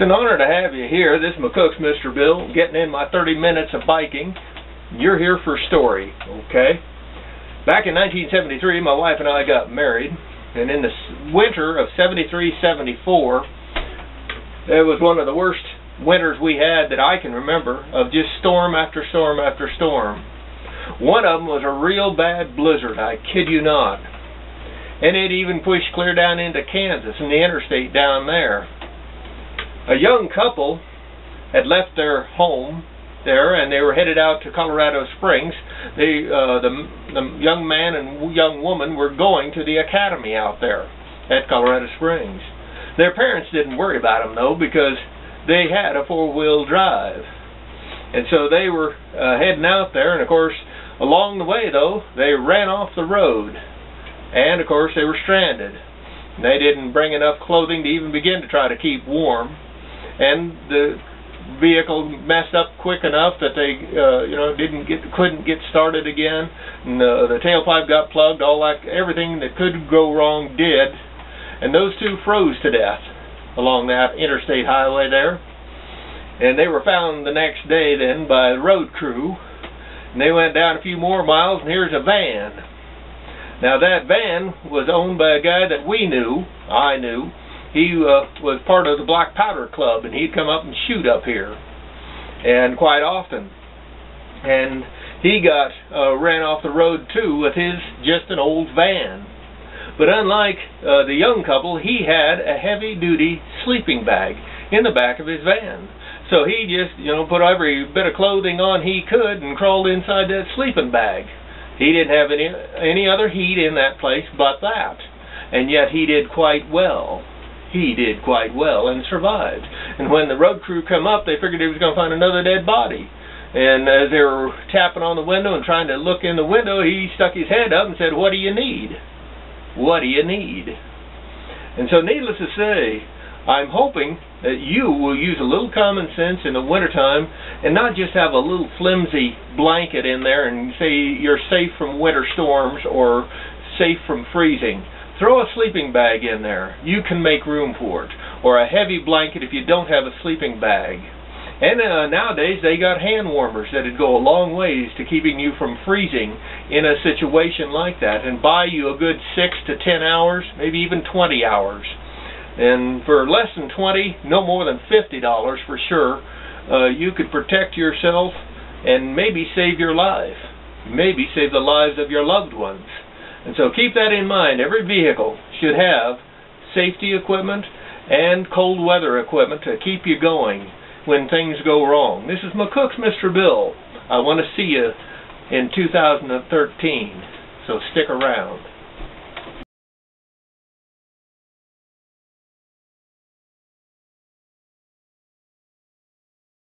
It's an honor to have you here. This is McCook's Mr. Bill, getting in my 30 minutes of biking. You're here for a story, okay? Back in 1973, my wife and I got married, and in the winter of 73-74, it was one of the worst winters we had that I can remember, of just storm after storm after storm. One of them was a real bad blizzard, I kid you not. And it even pushed clear down into Kansas and the interstate down there a young couple had left their home there and they were headed out to Colorado Springs. They, uh, the, the young man and young woman were going to the academy out there at Colorado Springs. Their parents didn't worry about them though because they had a four-wheel drive. And so they were uh, heading out there and of course along the way though they ran off the road and of course they were stranded. They didn't bring enough clothing to even begin to try to keep warm and the vehicle messed up quick enough that they uh, you know didn't get couldn't get started again. And the, the tailpipe got plugged all that everything that could go wrong did. And those two froze to death along that interstate highway there. And they were found the next day then by the road crew. And they went down a few more miles and here's a van. Now that van was owned by a guy that we knew I knew he uh, was part of the Black Powder Club, and he'd come up and shoot up here, and quite often. And he got uh, ran off the road too with his just an old van. But unlike uh, the young couple, he had a heavy-duty sleeping bag in the back of his van. So he just, you know, put every bit of clothing on he could and crawled inside that sleeping bag. He didn't have any any other heat in that place but that, and yet he did quite well he did quite well and survived. And when the road crew come up, they figured he was going to find another dead body. And as they were tapping on the window and trying to look in the window, he stuck his head up and said, What do you need? What do you need? And so, needless to say, I'm hoping that you will use a little common sense in the wintertime and not just have a little flimsy blanket in there and say you're safe from winter storms or safe from freezing. Throw a sleeping bag in there. You can make room for it. Or a heavy blanket if you don't have a sleeping bag. And uh, nowadays they got hand warmers that'd go a long ways to keeping you from freezing in a situation like that and buy you a good 6 to 10 hours, maybe even 20 hours. And for less than 20, no more than $50 for sure, uh, you could protect yourself and maybe save your life. Maybe save the lives of your loved ones. And so keep that in mind. Every vehicle should have safety equipment and cold weather equipment to keep you going when things go wrong. This is McCook's Mr. Bill. I want to see you in 2013, so stick around.